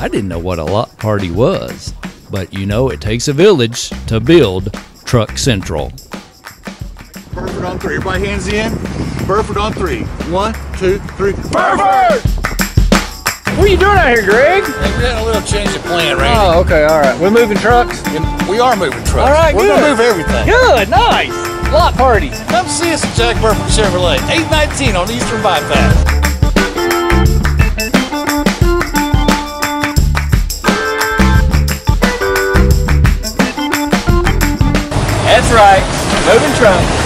I didn't know what a lot party was, but you know it takes a village to build Truck Central. Burford on three. Everybody hands in. Burford on three. One, two, three. Burford! What are you doing out here, Greg? We're getting a little change of plan, Randy. Oh, okay, all right. We're moving trucks. We are moving trucks. All right, We're good. gonna move everything. Good, nice. Lot party. Come see us at Jack Burford Chevrolet, 819 on Eastern Bypass. Right. Moving trucks.